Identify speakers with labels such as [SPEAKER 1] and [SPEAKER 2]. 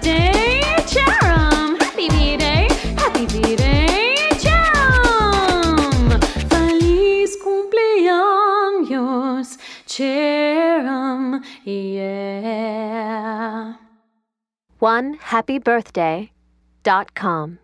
[SPEAKER 1] birthday, Charum! Happy B-Day! Happy B-Day, Charum! Feliz cumpleaños, Charum! Yeah! One happy birthday dot com.